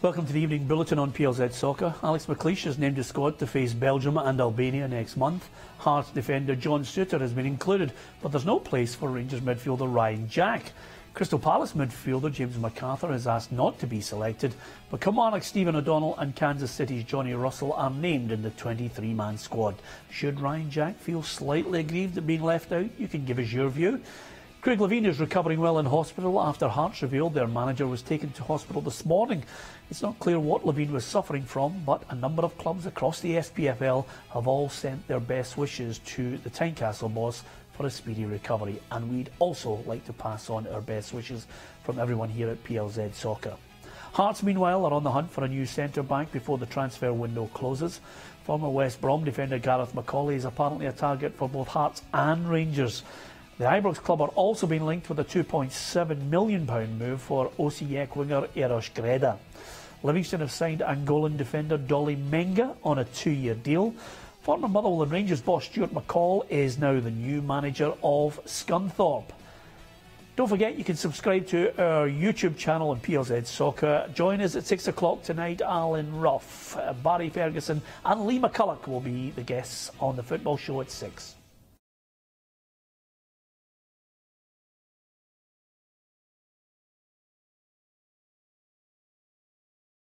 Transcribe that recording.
Welcome to the evening bulletin on PLZ Soccer. Alex McLeish has named his squad to face Belgium and Albania next month. Hearts defender John Souttar has been included, but there's no place for Rangers midfielder Ryan Jack. Crystal Palace midfielder James McArthur has asked not to be selected, but Kilmarnock Stephen O'Donnell and Kansas City's Johnny Russell are named in the 23-man squad. Should Ryan Jack feel slightly aggrieved at being left out? You can give us your view. Craig Levein is recovering well in hospital after Hearts revealed their manager was taken to hospital this morning. It's not clear what Levein was suffering from, but a number of clubs across the SPFL have all sent their best wishes to the Tynecastle boss for a speedy recovery. And we'd also like to pass on our best wishes from everyone here at PLZ Soccer. Hearts, meanwhile, are on the hunt for a new centre back before the transfer window closes. Former West Brom defender Gareth McAuley is apparently a target for both Hearts and Rangers. The Ibrox club are also being linked with a £2.7 million move for Osijek winger Eros Grezda. Livingston have signed Angolan defender Dolly Menga on a two-year deal. Former Motherwell and Rangers boss Stuart McCall is now the new manager of Scunthorpe. Don't forget you can subscribe to our YouTube channel on PLZ Soccer. Join us at 6 o'clock tonight. Alan Rough, Barry Ferguson and Lee McCulloch will be the guests on the football show at 6.